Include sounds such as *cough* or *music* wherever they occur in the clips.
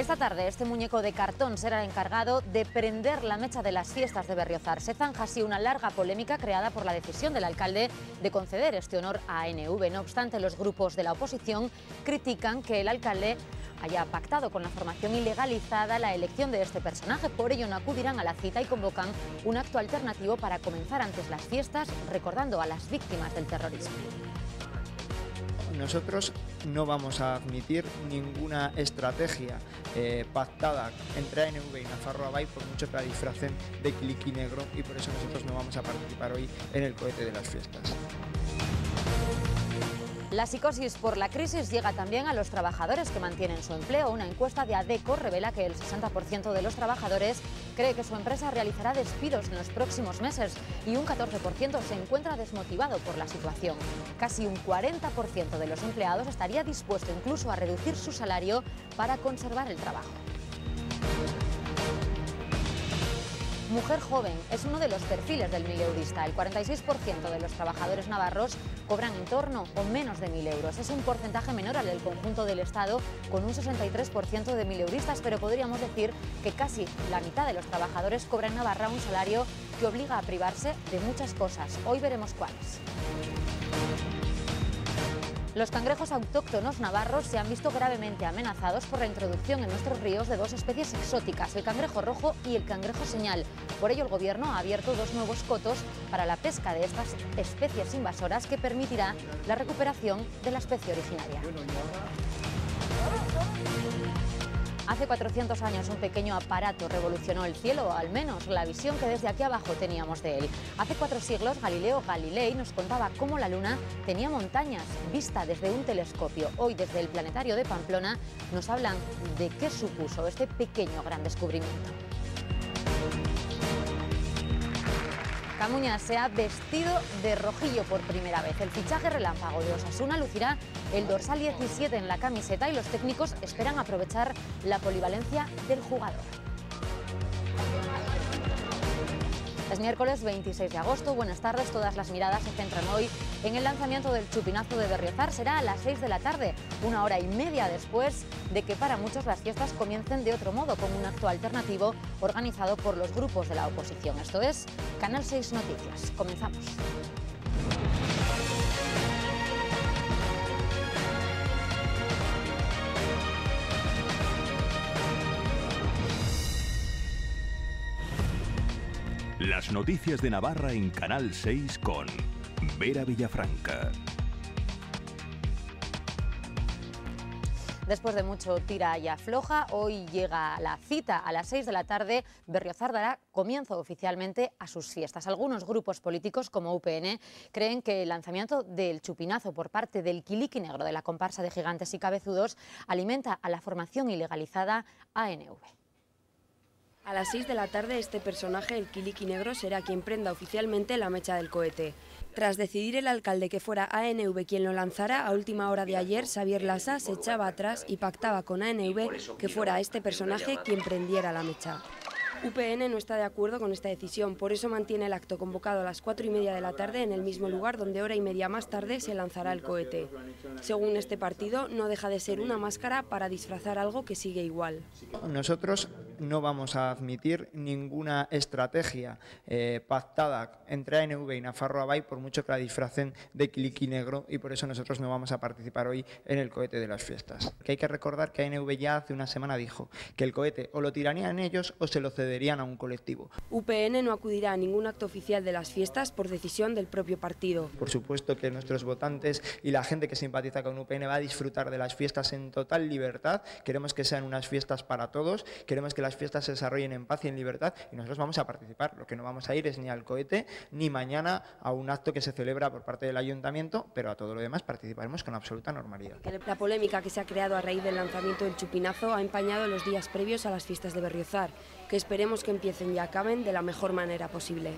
Esta tarde este muñeco de cartón será el encargado de prender la mecha de las fiestas de Berriozar. Se zanja así una larga polémica creada por la decisión del alcalde de conceder este honor a ANV. No obstante, los grupos de la oposición critican que el alcalde haya pactado con la formación ilegalizada la elección de este personaje. Por ello no acudirán a la cita y convocan un acto alternativo para comenzar antes las fiestas recordando a las víctimas del terrorismo nosotros no vamos a admitir ninguna estrategia eh, pactada entre ANV y Nafarroa Bay por mucho que la disfracen de cliqui negro y por eso nosotros no vamos a participar hoy en el cohete de las fiestas. La psicosis por la crisis llega también a los trabajadores que mantienen su empleo. Una encuesta de ADECO revela que el 60% de los trabajadores cree que su empresa realizará despidos en los próximos meses y un 14% se encuentra desmotivado por la situación. Casi un 40% de los empleados estaría dispuesto incluso a reducir su salario para conservar el trabajo. Mujer joven es uno de los perfiles del mileurista. El 46% de los trabajadores navarros cobran en torno o menos de 1.000 euros. Es un porcentaje menor al del conjunto del Estado, con un 63% de mileuristas, pero podríamos decir que casi la mitad de los trabajadores cobra en Navarra un salario que obliga a privarse de muchas cosas. Hoy veremos cuáles. Los cangrejos autóctonos navarros se han visto gravemente amenazados por la introducción en nuestros ríos de dos especies exóticas, el cangrejo rojo y el cangrejo señal. Por ello, el Gobierno ha abierto dos nuevos cotos para la pesca de estas especies invasoras que permitirá la recuperación de la especie originaria. Hace 400 años un pequeño aparato revolucionó el cielo, al menos la visión que desde aquí abajo teníamos de él. Hace cuatro siglos Galileo Galilei nos contaba cómo la Luna tenía montañas vista desde un telescopio. Hoy desde el planetario de Pamplona nos hablan de qué supuso este pequeño gran descubrimiento. Camuña se ha vestido de rojillo por primera vez. El fichaje relámpago de Osasuna lucirá el dorsal 17 en la camiseta y los técnicos esperan aprovechar la polivalencia del jugador. Es miércoles 26 de agosto. Buenas tardes. Todas las miradas se centran hoy en el lanzamiento del chupinazo de Berriozar. Será a las 6 de la tarde, una hora y media después de que para muchos las fiestas comiencen de otro modo, con un acto alternativo organizado por los grupos de la oposición. Esto es Canal 6 Noticias. Comenzamos. Noticias de Navarra en Canal 6 con Vera Villafranca. Después de mucho tira y afloja, hoy llega la cita a las 6 de la tarde. Berriozar dará comienzo oficialmente a sus fiestas. Algunos grupos políticos, como UPN, creen que el lanzamiento del chupinazo por parte del Quiliqui Negro de la comparsa de gigantes y cabezudos alimenta a la formación ilegalizada ANV. A las 6 de la tarde este personaje, el Kiliki Negro, será quien prenda oficialmente la mecha del cohete. Tras decidir el alcalde que fuera ANV quien lo lanzara, a última hora de ayer Xavier Lassa se echaba atrás y pactaba con ANV que fuera este personaje quien prendiera la mecha. UPN no está de acuerdo con esta decisión, por eso mantiene el acto convocado a las cuatro y media de la tarde en el mismo lugar donde hora y media más tarde se lanzará el cohete. Según este partido, no deja de ser una máscara para disfrazar algo que sigue igual. Nosotros no vamos a admitir ninguna estrategia eh, pactada entre ANV y Nafarroa Bay por mucho que la disfracen de cliqui negro y por eso nosotros no vamos a participar hoy en el cohete de las fiestas. Que hay que recordar que ANV ya hace una semana dijo que el cohete o lo tirarían ellos o se lo cederían a un colectivo. UPN no acudirá a ningún acto oficial de las fiestas por decisión del propio partido. Por supuesto que nuestros votantes y la gente que simpatiza con UPN va a disfrutar de las fiestas en total libertad. Queremos que sean unas fiestas para todos, queremos que las fiestas se desarrollen en paz y en libertad y nosotros vamos a participar. Lo que no vamos a ir es ni al cohete ni mañana a un acto que se celebra por parte del ayuntamiento, pero a todo lo demás participaremos con absoluta normalidad. La polémica que se ha creado a raíz del lanzamiento del chupinazo ha empañado los días previos a las fiestas de Berriozar, que esperemos que empiecen y acaben de la mejor manera posible.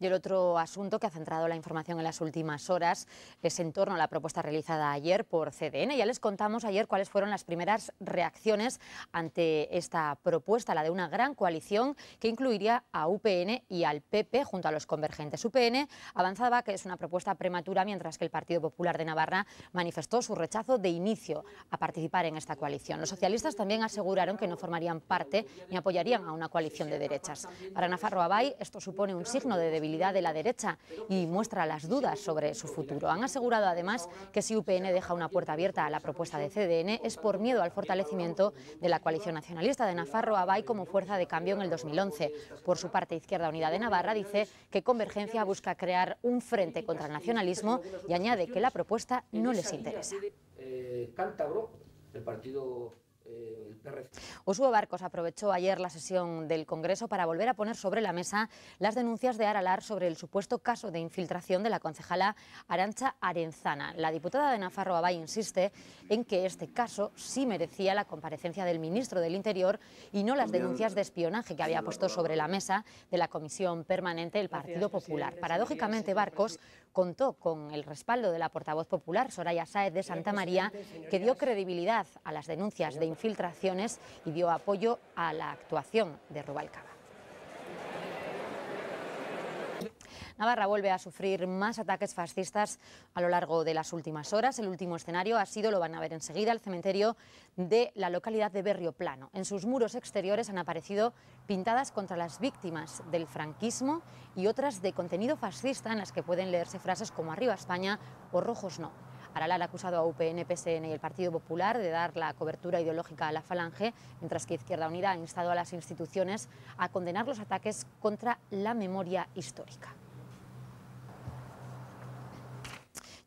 Y el otro asunto que ha centrado la información en las últimas horas es en torno a la propuesta realizada ayer por CDN. Ya les contamos ayer cuáles fueron las primeras reacciones ante esta propuesta, la de una gran coalición que incluiría a UPN y al PP junto a los convergentes. UPN avanzaba que es una propuesta prematura, mientras que el Partido Popular de Navarra manifestó su rechazo de inicio a participar en esta coalición. Los socialistas también aseguraron que no formarían parte ni apoyarían a una coalición de derechas. Para Nafarro Abay, esto supone un signo de debilidad de la derecha y muestra las dudas sobre su futuro. Han asegurado además que si UPN deja una puerta abierta a la propuesta de CDN es por miedo al fortalecimiento de la coalición nacionalista de Nafarro Abay como fuerza de cambio en el 2011. Por su parte, Izquierda Unida de Navarra dice que Convergencia busca crear un frente contra el nacionalismo y añade que la propuesta no les interesa. Eh, eh, Usuo Barcos aprovechó ayer la sesión del Congreso para volver a poner sobre la mesa las denuncias de Aralar sobre el supuesto caso de infiltración de la concejala Arancha Arenzana. La diputada de Nafarro Abay insiste en que este caso sí merecía la comparecencia del ministro del Interior y no las denuncias de espionaje que había puesto sobre la mesa de la Comisión Permanente del Partido Popular. Paradójicamente, Barcos contó con el respaldo de la portavoz popular Soraya Sáez de Santa María, que dio credibilidad a las denuncias de infiltraciones y dio apoyo a la actuación de Rubalcaba. Navarra vuelve a sufrir más ataques fascistas a lo largo de las últimas horas. El último escenario ha sido, lo van a ver enseguida, el cementerio de la localidad de Berrio Plano. En sus muros exteriores han aparecido pintadas contra las víctimas del franquismo y otras de contenido fascista en las que pueden leerse frases como Arriba España o Rojos no. Aralar ha acusado a UPN, PSN y el Partido Popular de dar la cobertura ideológica a la falange, mientras que Izquierda Unida ha instado a las instituciones a condenar los ataques contra la memoria histórica.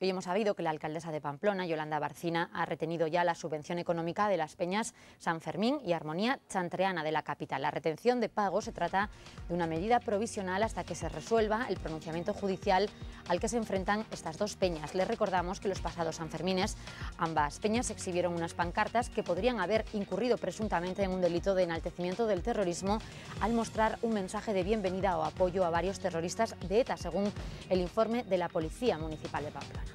Hoy hemos sabido que la alcaldesa de Pamplona, Yolanda Barcina, ha retenido ya la subvención económica de las peñas San Fermín y Armonía Chantreana de la capital. La retención de pago se trata de una medida provisional hasta que se resuelva el pronunciamiento judicial al que se enfrentan estas dos peñas. Les recordamos que los pasados Sanfermines ambas peñas exhibieron unas pancartas que podrían haber incurrido presuntamente en un delito de enaltecimiento del terrorismo al mostrar un mensaje de bienvenida o apoyo a varios terroristas de ETA, según el informe de la Policía Municipal de Pamplona.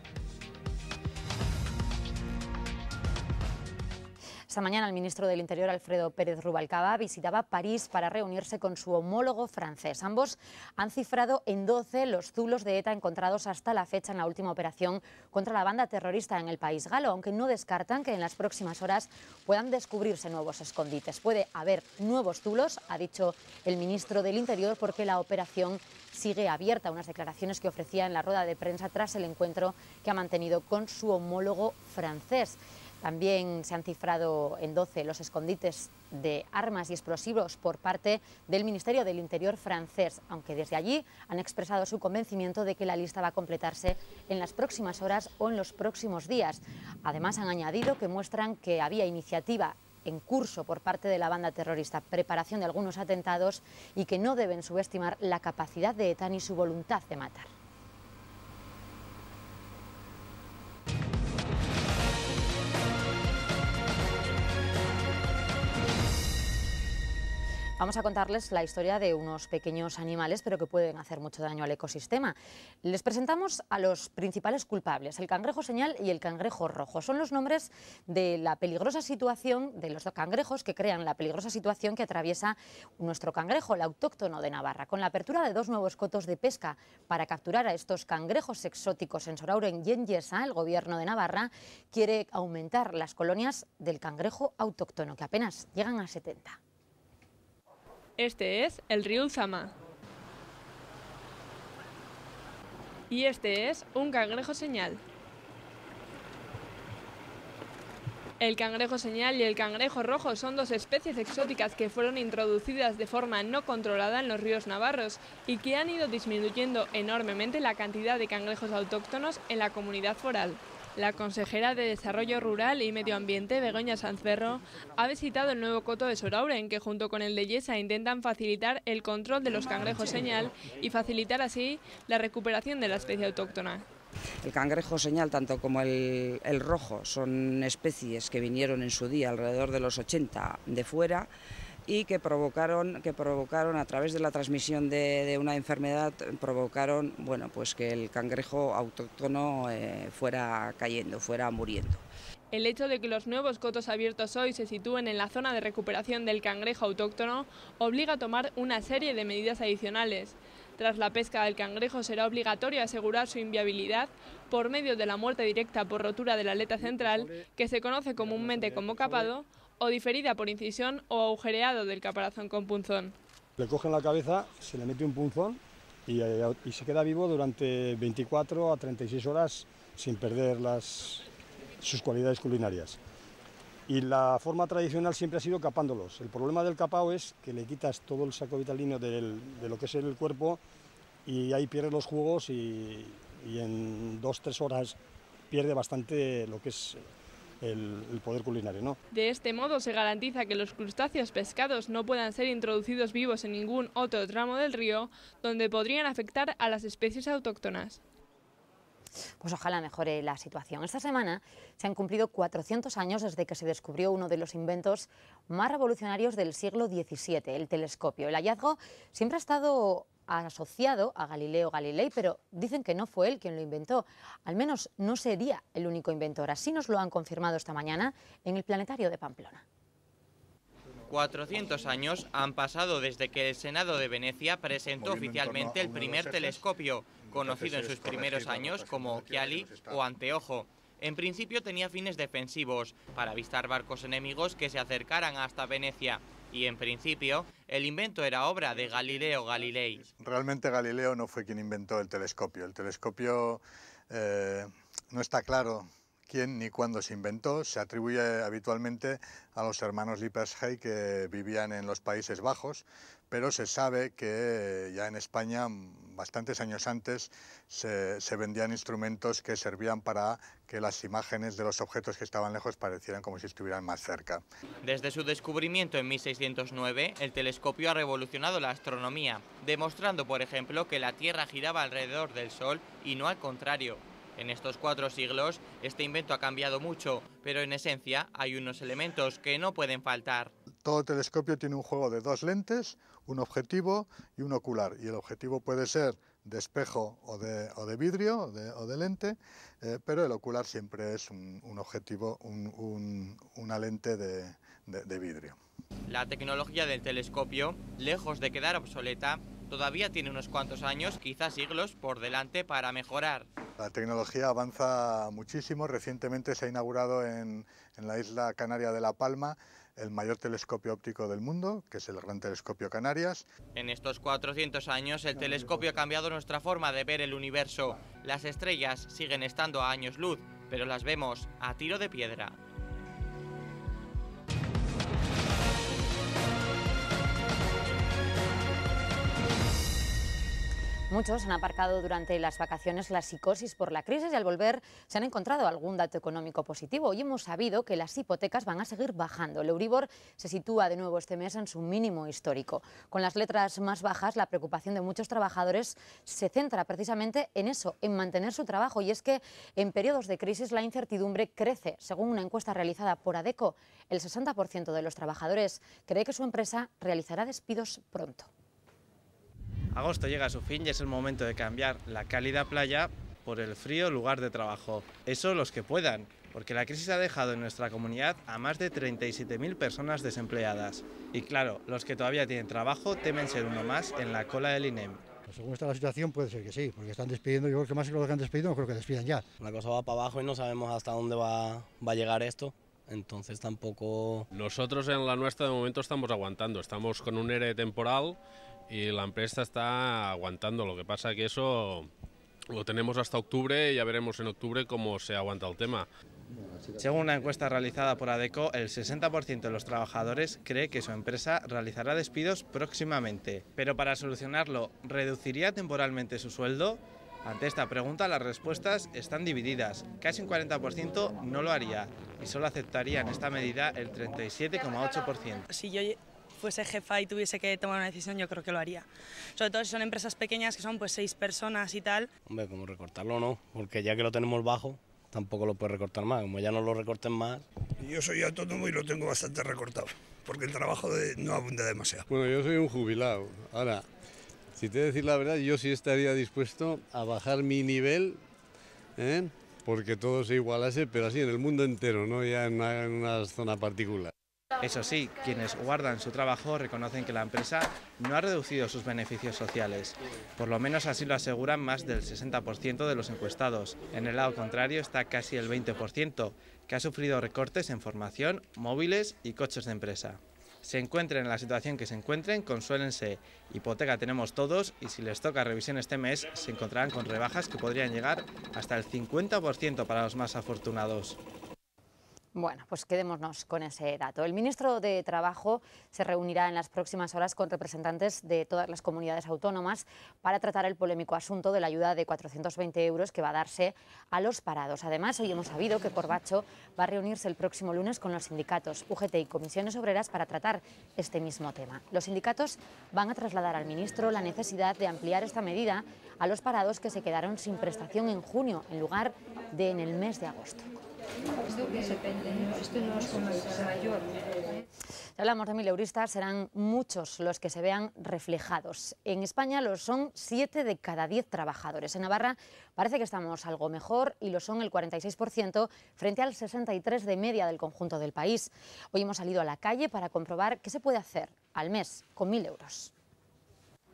Esta mañana el ministro del Interior, Alfredo Pérez Rubalcaba, visitaba París para reunirse con su homólogo francés. Ambos han cifrado en 12 los zulos de ETA encontrados hasta la fecha en la última operación contra la banda terrorista en el país galo, aunque no descartan que en las próximas horas puedan descubrirse nuevos escondites. Puede haber nuevos zulos, ha dicho el ministro del Interior, porque la operación sigue abierta. Unas declaraciones que ofrecía en la rueda de prensa tras el encuentro que ha mantenido con su homólogo francés. También se han cifrado en 12 los escondites de armas y explosivos por parte del Ministerio del Interior francés, aunque desde allí han expresado su convencimiento de que la lista va a completarse en las próximas horas o en los próximos días. Además, han añadido que muestran que había iniciativa en curso por parte de la banda terrorista, preparación de algunos atentados y que no deben subestimar la capacidad de ETA ni su voluntad de matar. Vamos a contarles la historia de unos pequeños animales, pero que pueden hacer mucho daño al ecosistema. Les presentamos a los principales culpables, el cangrejo señal y el cangrejo rojo. Son los nombres de la peligrosa situación, de los cangrejos que crean la peligrosa situación que atraviesa nuestro cangrejo, el autóctono de Navarra. Con la apertura de dos nuevos cotos de pesca para capturar a estos cangrejos exóticos en Sorauren y en Yesa, el gobierno de Navarra quiere aumentar las colonias del cangrejo autóctono, que apenas llegan a 70. Este es el río Ulzama. Y este es un cangrejo señal. El cangrejo señal y el cangrejo rojo son dos especies exóticas que fueron introducidas de forma no controlada en los ríos navarros y que han ido disminuyendo enormemente la cantidad de cangrejos autóctonos en la comunidad foral. La consejera de Desarrollo Rural y Medio Ambiente, Begoña Sanzferro, ha visitado el nuevo coto de Sorauren, que junto con el de Yesa intentan facilitar el control de los cangrejos señal y facilitar así la recuperación de la especie autóctona. El cangrejo señal, tanto como el, el rojo, son especies que vinieron en su día alrededor de los 80 de fuera y que provocaron, que provocaron a través de la transmisión de, una enfermedad, provocaron bueno, pues que el cangrejo autóctono eh, fuera cayendo, fuera muriendo. El hecho de que los nuevos cotos abiertos hoy se sitúen en la zona de recuperación del cangrejo autóctono obliga a tomar una serie de medidas adicionales. Tras la pesca del cangrejo será obligatorio asegurar su inviabilidad por medio de la muerte directa por rotura de la aleta central, que se conoce comúnmente como capado, o diferida por incisión o agujereado del caparazón con punzón. Le cogen la cabeza, se le mete un punzón y, eh, y se queda vivo durante 24 a 36 horas sin perder las, sus cualidades culinarias. Y la forma tradicional siempre ha sido capándolos. El problema del capao es que le quitas todo el saco vitalino de lo que es el cuerpo y ahí pierde los jugos y, en dos, tres horas pierde bastante lo que es el, el, poder culinario. ¿no? De este modo se garantiza que los crustáceos pescados no puedan ser introducidos vivos en ningún otro tramo del río donde podrían afectar a las especies autóctonas. Pues ojalá mejore la situación. Esta semana se han cumplido 400 años desde que se descubrió uno de los inventos más revolucionarios del siglo XVII, el telescopio. El hallazgo siempre ha estado asociado a Galileo Galilei, pero dicen que no fue él quien lo inventó. Al menos no sería el único inventor. Así nos lo han confirmado esta mañana en el planetario de Pamplona. 400 años han pasado desde que el Senado de Venecia presentó oficialmente el primer telescopio, conocido en sus primeros años como occhiali o anteojo. En principio tenía fines defensivos, para avistar barcos enemigos que se acercaran hasta Venecia. Y en principio, el invento era obra de Galileo Galilei. Realmente Galileo no fue quien inventó el telescopio. El telescopio eh, no está claro quién ni cuándo se inventó. Se atribuye habitualmente a los hermanos Lippershey que vivían en los Países Bajos, pero se sabe que ya en España, bastantes años antes, se, vendían instrumentos que servían para que las imágenes de los objetos que estaban lejos parecieran como si estuvieran más cerca. Desde su descubrimiento en 1609, el telescopio ha revolucionado la astronomía, demostrando, por ejemplo, que la Tierra giraba alrededor del Sol y no al contrario. En estos cuatro siglos, este invento ha cambiado mucho, pero en esencia hay unos elementos que no pueden faltar. Todo telescopio tiene un juego de dos lentes, un objetivo y un ocular. Y el objetivo puede ser de espejo o de, vidrio o de, lente, eh, pero el ocular siempre es un, objetivo, una lente de vidrio. La tecnología del telescopio, lejos de quedar obsoleta, todavía tiene unos cuantos años, quizás siglos, por delante para mejorar. La tecnología avanza muchísimo. Recientemente se ha inaugurado en, la isla canaria de La Palma el mayor telescopio óptico del mundo, que es el Gran Telescopio Canarias. En estos 400 años el telescopio ha cambiado nuestra forma de ver el universo. Las estrellas siguen estando a años luz, pero las vemos a tiro de piedra. Muchos han aparcado durante las vacaciones la psicosis por la crisis y al volver se han encontrado algún dato económico positivo. Hoy hemos sabido que las hipotecas van a seguir bajando. El Euribor se sitúa de nuevo este mes en su mínimo histórico. Con las letras más bajas, la preocupación de muchos trabajadores se centra precisamente en eso, en mantener su trabajo. Y es que en periodos de crisis la incertidumbre crece. Según una encuesta realizada por ADECO, el 60% de los trabajadores cree que su empresa realizará despidos pronto. Agosto llega a su fin y es el momento de cambiar la cálida playa por el frío lugar de trabajo. Eso los que puedan, porque la crisis ha dejado en nuestra comunidad a más de 37.000 personas desempleadas. Y claro, los que todavía tienen trabajo temen ser uno más en la cola del INEM. Pues según está la situación puede ser que sí, porque están despidiendo, yo creo que más que los que han despedido, no creo que despidan ya. La cosa va para abajo y no sabemos hasta dónde va, va a llegar esto. Entonces tampoco... Nosotros en la nuestra de momento estamos aguantando, estamos con un ERE temporal y la empresa está aguantando. Lo que pasa que eso lo tenemos hasta octubre y ya veremos en octubre cómo se aguanta el tema. Según una encuesta realizada por ADECO, el 60% de los trabajadores cree que su empresa realizará despidos próximamente. Pero para solucionarlo, ¿reduciría temporalmente su sueldo? Ante esta pregunta las respuestas están divididas. Casi un 40% no lo haría y solo aceptaría en esta medida el 37,8%. Si yo fuese jefa y tuviese que tomar una decisión, yo creo que lo haría. Sobre todo si son empresas pequeñas, que son pues seis personas y tal. Hombre, como recortarlo no, porque ya que lo tenemos bajo, tampoco lo puedes recortar más. Como ya no lo recorten más. Yo soy autónomo y lo tengo bastante recortado, porque el trabajo de- no abunda demasiado. Bueno, yo soy un jubilado. Ahora, si te he de decir la verdad, yo sí estaría dispuesto a bajar mi nivel, ¿eh? porque todo se igualase, pero así en el mundo entero, no ya en una, en una zona particular. Eso sí, quienes guardan su trabajo reconocen que la empresa no ha reducido sus beneficios sociales. Por lo menos así lo aseguran más del 60% de los encuestados. En el lado contrario está casi el 20%, que ha sufrido recortes en formación, móviles y coches de empresa. Se encuentren en la situación que se encuentren, consuélense. Hipoteca tenemos todos y si les toca revisión este mes, se encontrarán con rebajas que podrían llegar hasta el 50% para los más afortunados. Bueno, pues quedémonos con ese dato. El ministro de Trabajo se reunirá en las próximas horas con representantes de todas las comunidades autónomas para tratar el polémico asunto de la ayuda de 420 euros que va a darse a los parados. Además, hoy hemos sabido que Corbacho va a reunirse el próximo lunes con los sindicatos UGT y comisiones obreras para tratar este mismo tema. Los sindicatos van a trasladar al ministro la necesidad de ampliar esta medida a los parados que se quedaron sin prestación en junio en lugar de en el mes de agosto. Si hablamos de mileuristas, serán muchos los que se vean reflejados. En España lo son 7 de cada 10 trabajadores. En Navarra parece que estamos algo mejor y lo son el 46% frente al 63% de media del conjunto del país. Hoy hemos salido a la calle para comprobar qué se puede hacer al mes con 1.000 euros.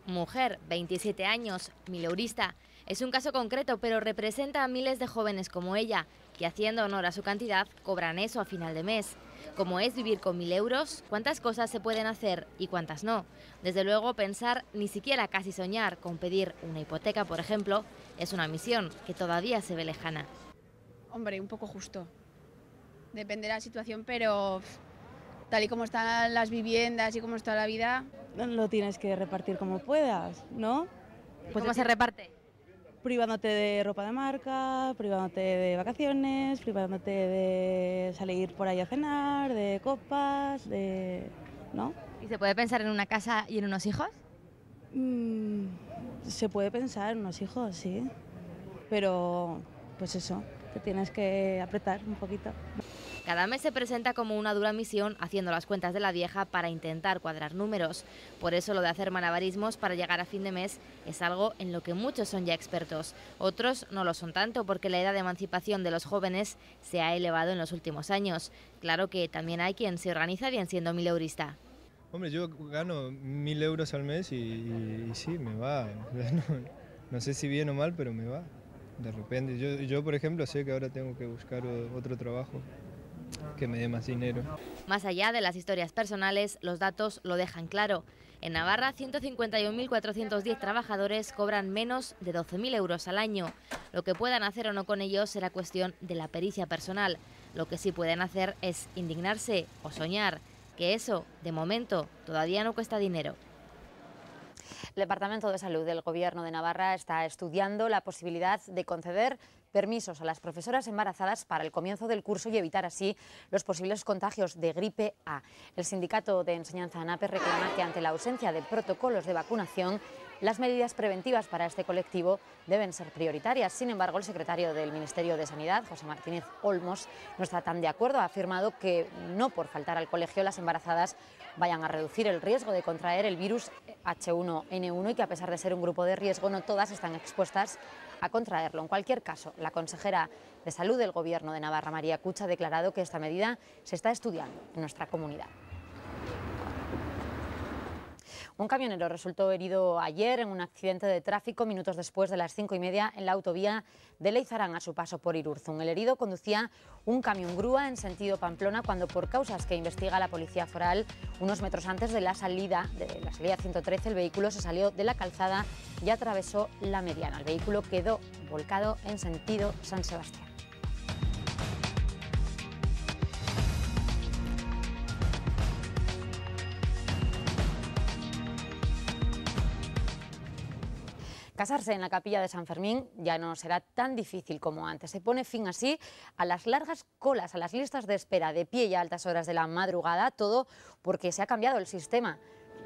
Mujer, 27 años, mileurista. Es un caso concreto, pero representa a miles de jóvenes como ella, que haciendo honor a su cantidad, cobran eso a final de mes. Como es vivir con mil euros, cuántas cosas se pueden hacer y cuántas no. Desde luego, pensar, ni siquiera casi soñar con pedir una hipoteca, por ejemplo, es una misión que todavía se ve lejana. Hombre, un poco justo. Depende de la situación, pero tal y como están las viviendas y como está la vida, lo tienes que repartir como puedas, ¿no? ¿Cómo se reparte? Privándote de ropa de marca, privándote de vacaciones, privándote de salir por ahí a cenar, de copas, de... ¿no? ¿Y se puede pensar en una casa y en unos hijos? Mm, se puede pensar en unos hijos, sí. Pero, pues eso, te tienes que apretar un poquito. Cada mes se presenta como una dura misión haciendo las cuentas de la vieja para intentar cuadrar números. Por eso lo de hacer malabarismos para llegar a fin de mes es algo en lo que muchos son ya expertos. Otros no lo son tanto porque la edad de emancipación de los jóvenes se ha elevado en los últimos años. Claro que también hay quien se organiza bien siendo mileurista. Hombre, yo gano mil euros al mes y, y- y sí, me va. *laughs* No, no sé si bien o mal, pero me va. De repente, yo, yo por ejemplo sé que ahora tengo que buscar otro trabajo que me dé más dinero. Más allá de las historias personales, los datos lo dejan claro. En Navarra, 151.410 trabajadores cobran menos de 12.000 euros al año. Lo que puedan hacer o no con ellos será cuestión de la pericia personal. Lo que sí pueden hacer es indignarse o soñar, que eso, de momento, todavía no cuesta dinero. El Departamento de Salud del Gobierno de Navarra está estudiando la posibilidad de conceder permisos a las profesoras embarazadas para el comienzo del curso y evitar así los posibles contagios de gripe A. El sindicato de enseñanza ANAPE reclama que ante la ausencia de protocolos de vacunación, las medidas preventivas para este colectivo deben ser prioritarias. Sin embargo, el secretario del Ministerio de Sanidad, José Martínez Olmos, no está tan de acuerdo. Ha afirmado que no por faltar al colegio las embarazadas vayan a reducir el riesgo de contraer el virus H1N1 y que a pesar de ser un grupo de riesgo no todas están expuestas a contraerlo. En cualquier caso, la consejera de Salud del Gobierno de Navarra, María Cucha, ha declarado que esta medida se está estudiando en nuestra comunidad. Un camionero resultó herido ayer en un accidente de tráfico minutos después de las cinco y media en la autovía de Leizarán a su paso por Irurzun. El herido conducía un camión grúa en sentido Pamplona cuando por causas que investiga la policía foral, unos metros antes de la salida de la salida 113, el vehículo se salió de la calzada y atravesó la mediana. El vehículo quedó volcado en sentido San Sebastián. Casarse en la capilla de San Fermín ya no será tan difícil como antes. Se pone fin así a las largas colas, a las listas de espera de pie y a altas horas de la madrugada, todo porque se ha cambiado el sistema.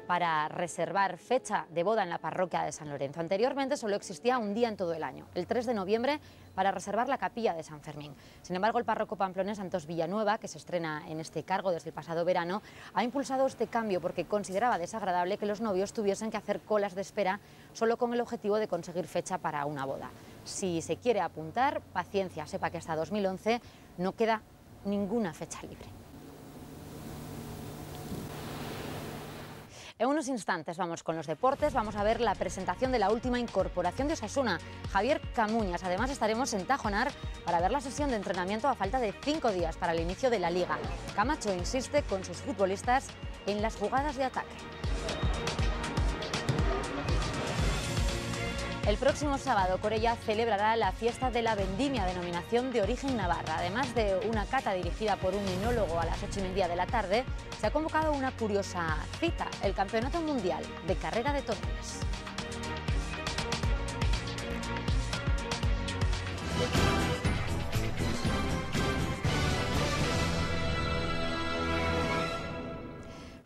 Para reservar fecha de boda en la parroquia de San Lorenzo. Anteriormente solo existía un día en todo el año, el 3 de noviembre, para reservar la capilla de San Fermín. Sin embargo, el párroco pamplonés Santos Villanueva, que se estrena en este cargo desde el pasado verano, ha impulsado este cambio porque consideraba desagradable que los novios tuviesen que hacer colas de espera solo con el objetivo de conseguir fecha para una boda. Si se quiere apuntar, paciencia, sepa que hasta 2011 no queda ninguna fecha libre. En unos instantes vamos con los deportes, vamos a ver la presentación de la última incorporación de Osasuna, Javier Camuñas. Además estaremos en Tajonar para ver la sesión de entrenamiento a falta de cinco días para el inicio de la liga. Camacho insiste con sus futbolistas en las jugadas de ataque. El próximo sábado Corella celebrará la fiesta de la vendimia, denominación de origen navarra. Además de una cata dirigida por un minólogo a las ocho y media de la tarde, se ha convocado una curiosa cita, el Campeonato Mundial de Carrera de Toreros.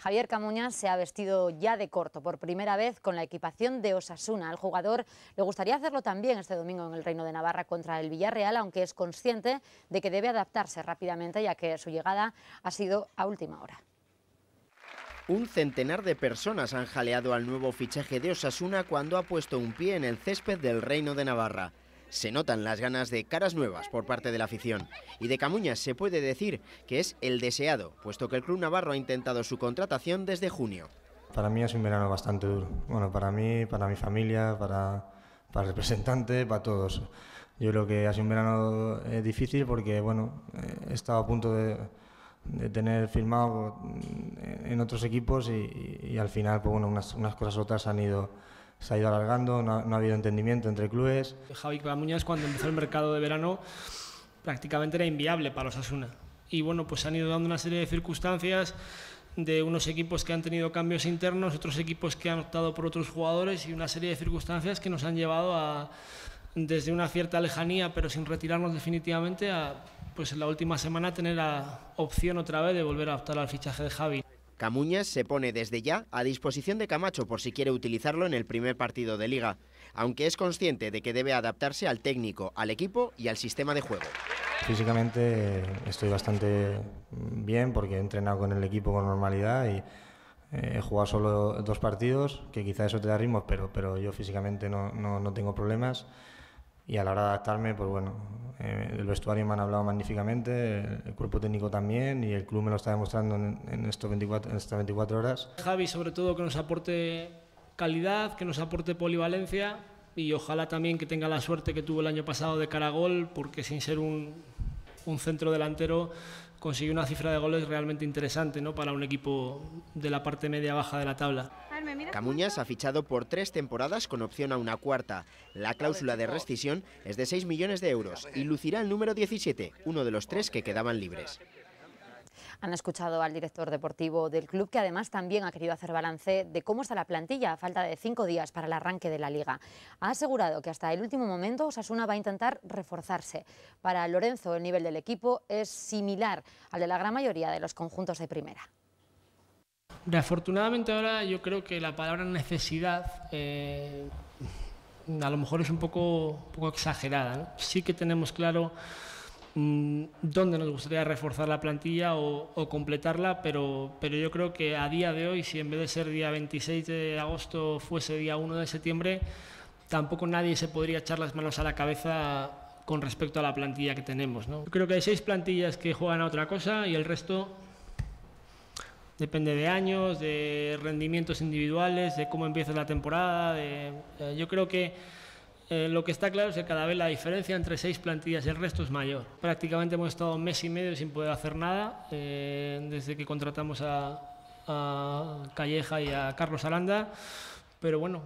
Javier Camuñas se ha vestido ya de corto por primera vez con la equipación de Osasuna. Al jugador le gustaría hacerlo también este domingo en el Reino de Navarra contra el Villarreal, aunque es consciente de que debe adaptarse rápidamente ya que su llegada ha sido a última hora. Un centenar de personas han jaleado al nuevo fichaje de Osasuna cuando ha puesto un pie en el césped del Reino de Navarra. Se notan las ganas de caras nuevas por parte de la afición. Y de Camuñas se puede decir que es el deseado, puesto que el club navarro ha intentado su contratación desde junio. Para mí es un verano bastante duro. Bueno, para mí, para mi familia, para, para el representante, para todos. Yo creo que ha sido un verano eh, difícil porque, bueno, eh, he estado a punto de, tener firmado en otros equipos y al final, pues bueno, unas, unas cosas otras han ido se ha ido alargando, no, no ha habido entendimiento entre clubes. Javi Camuñas cuando empezó el mercado de verano prácticamente era inviable para los Asuna. Y bueno, pues han ido dando una serie de circunstancias de unos equipos que han tenido cambios internos, otros equipos que han optado por otros jugadores y una serie de circunstancias que nos han llevado a, desde una cierta lejanía, pero sin retirarnos definitivamente, a pues en la última semana tener la opción otra vez de volver a optar al fichaje de Javi. Camuñas se pone desde ya a disposición de Camacho por si quiere utilizarlo en el primer partido de liga, aunque es consciente de que debe adaptarse al técnico, al equipo y al sistema de juego. Físicamente estoy bastante bien porque he entrenado con el equipo con normalidad y he jugado solo dos partidos, que quizá eso te da ritmo, pero, pero yo físicamente no, no, no tengo problemas y a la hora de adaptarme, pues bueno, eh, el vestuario me han hablado magníficamente, el cuerpo técnico también y el club me lo está demostrando en, en, estos 24, en estas 24 horas. Javi, sobre todo, que nos aporte calidad, que nos aporte polivalencia y ojalá también que tenga la suerte que tuvo el año pasado de Caragol, porque sin ser un, un centro delantero consiguió una cifra de goles realmente interesante ¿no? para un equipo de la parte media-baja de la tabla. Camuñas ha fichado por tres temporadas con opción a una cuarta. La cláusula de rescisión es de 6 millones de euros y lucirá el número 17, uno de los tres que quedaban libres. Han escuchado al director deportivo del club, que además también ha querido hacer balance de cómo está la plantilla a falta de cinco días para el arranque de la liga. Ha asegurado que hasta el último momento Osasuna va a intentar reforzarse. Para Lorenzo, el nivel del equipo es similar al de la gran mayoría de los conjuntos de primera. Afortunadamente ahora yo creo que la palabra necesidad eh, a lo mejor es un poco, un poco exagerada. Sí que tenemos claro mmm, dónde nos gustaría reforzar la plantilla o, completarla, pero, pero yo creo que a día de hoy, si en vez de ser día 26 de agosto fuese día 1 de septiembre, tampoco nadie se podría echar las manos a la cabeza con respecto a la plantilla que tenemos. ¿no? Creo que hay seis plantillas que juegan a otra cosa y el resto depende de años, de rendimientos individuales, de cómo empieza la temporada. De, eh, yo creo que eh, lo que está claro es que cada vez la diferencia entre seis plantillas y el resto es mayor. Prácticamente hemos estado un mes y medio sin poder hacer nada eh, desde que contratamos a, Calleja y a Carlos Aranda, pero bueno.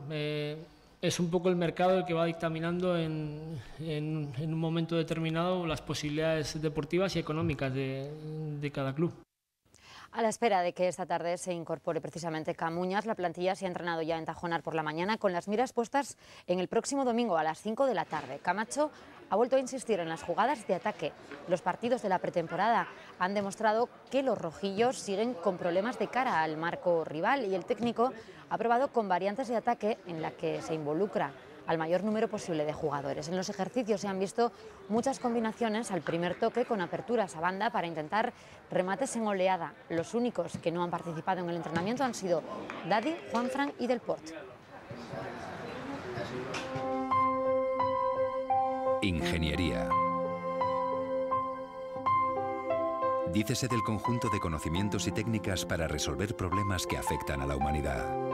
es un poco el mercado el que va dictaminando en, un momento determinado las posibilidades deportivas y económicas de cada club. A la espera de que esta tarde se incorpore precisamente Camuñas, la plantilla se ha entrenado ya en Tajonar por la mañana con las miras puestas en el próximo domingo a las 5 de la tarde. Camacho ha vuelto a insistir en las jugadas de ataque. Los partidos de la pretemporada han demostrado que los rojillos siguen con problemas de cara al marco rival y el técnico ha probado con variantes de ataque en la que se involucra al mayor número posible de jugadores. En los ejercicios se han visto muchas combinaciones al primer toque con aperturas a banda para intentar remates en oleada. Los únicos que no han participado en el entrenamiento han sido Daddy, Juanfran y Del Port. Ingeniería. Dícese del conjunto de conocimientos y técnicas para resolver problemas que afectan a la humanidad.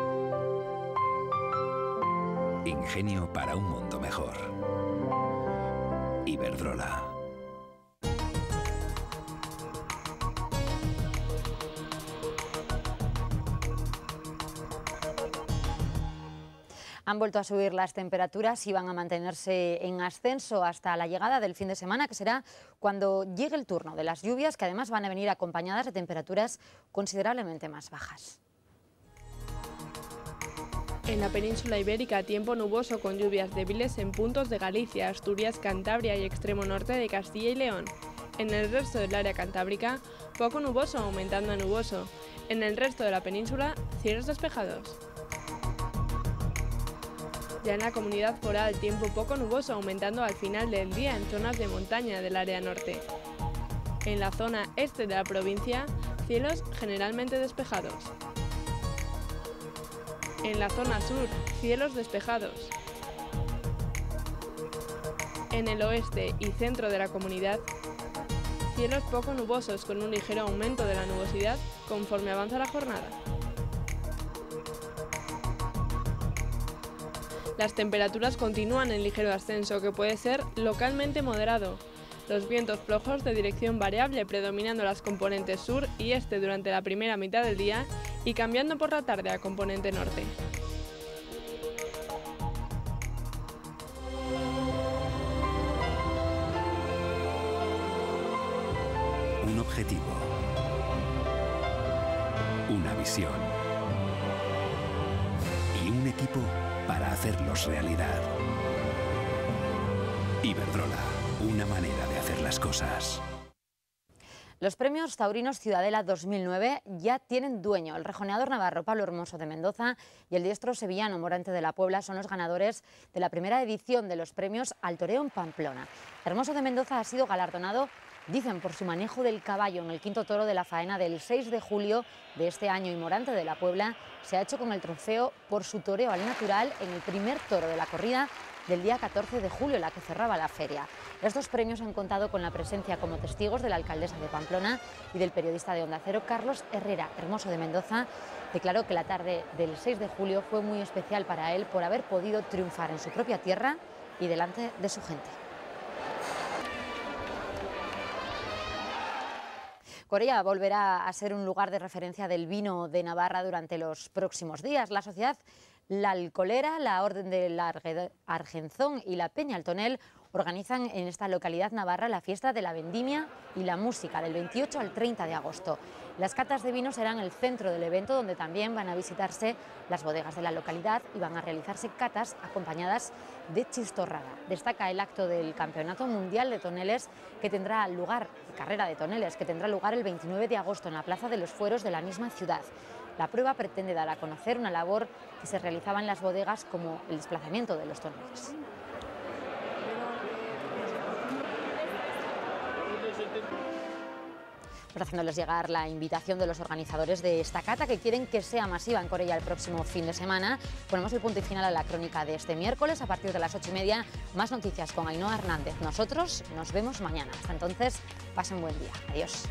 Ingenio para un mundo mejor. Iberdrola. Han vuelto a subir las temperaturas y van a mantenerse en ascenso hasta la llegada del fin de semana, que será cuando llegue el turno de las lluvias, que además van a venir acompañadas de temperaturas considerablemente más bajas. En la península ibérica, tiempo nuboso con lluvias débiles en puntos de Galicia, Asturias, Cantabria y extremo norte de Castilla y León. En el resto del área cantábrica, poco nuboso aumentando a nuboso. En el resto de la península, cielos despejados. Ya en la comunidad foral, tiempo poco nuboso aumentando al final del día en zonas de montaña del área norte. En la zona este de la provincia, cielos generalmente despejados. En la zona sur, cielos despejados. En el oeste y centro de la comunidad, cielos poco nubosos con un ligero aumento de la nubosidad conforme avanza la jornada. Las temperaturas continúan en ligero ascenso que puede ser localmente moderado. Los vientos flojos de dirección variable predominando las componentes sur y este durante la primera mitad del día y cambiando por la tarde a componente norte. Un objetivo. Una visión. Y un equipo para hacerlos realidad. Iberdrola, una manera de hacer las cosas. Los premios Taurinos Ciudadela 2009 ya tienen dueño. El rejoneador navarro Pablo Hermoso de Mendoza y el diestro sevillano Morante de la Puebla son los ganadores de la primera edición de los premios al toreo en Pamplona. Hermoso de Mendoza ha sido galardonado, dicen, por su manejo del caballo en el quinto toro de la faena del 6 de julio de este año y Morante de la Puebla se ha hecho con el trofeo por su toreo al natural en el primer toro de la corrida del día 14 de julio, la que cerraba la feria. Estos premios han contado con la presencia como testigos de la alcaldesa de Pamplona y del periodista de Onda Cero, Carlos Herrera, hermoso de Mendoza. Declaró que la tarde del 6 de julio fue muy especial para él por haber podido triunfar en su propia tierra y delante de su gente. Corella volverá a ser un lugar de referencia del vino de Navarra durante los próximos días. La sociedad La Alcolera, la Orden del Argenzón y la Peña Altonel organizan en esta localidad navarra la fiesta de la vendimia y la música del 28 al 30 de agosto. Las catas de vino serán el centro del evento donde también van a visitarse las bodegas de la localidad y van a realizarse catas acompañadas de chistorrada. Destaca el acto del Campeonato Mundial de Toneles que tendrá lugar, carrera de toneles, que tendrá lugar el 29 de agosto en la Plaza de los Fueros de la misma ciudad. La prueba pretende dar a conocer una labor que se realizaba en las bodegas como el desplazamiento de los toneles. Pues haciéndoles llegar la invitación de los organizadores de esta cata que quieren que sea masiva en Corella el próximo fin de semana. Ponemos el punto y final a la crónica de este miércoles a partir de las ocho y media. Más noticias con Ainhoa Hernández. Nosotros nos vemos mañana. Hasta entonces, pasen buen día. Adiós.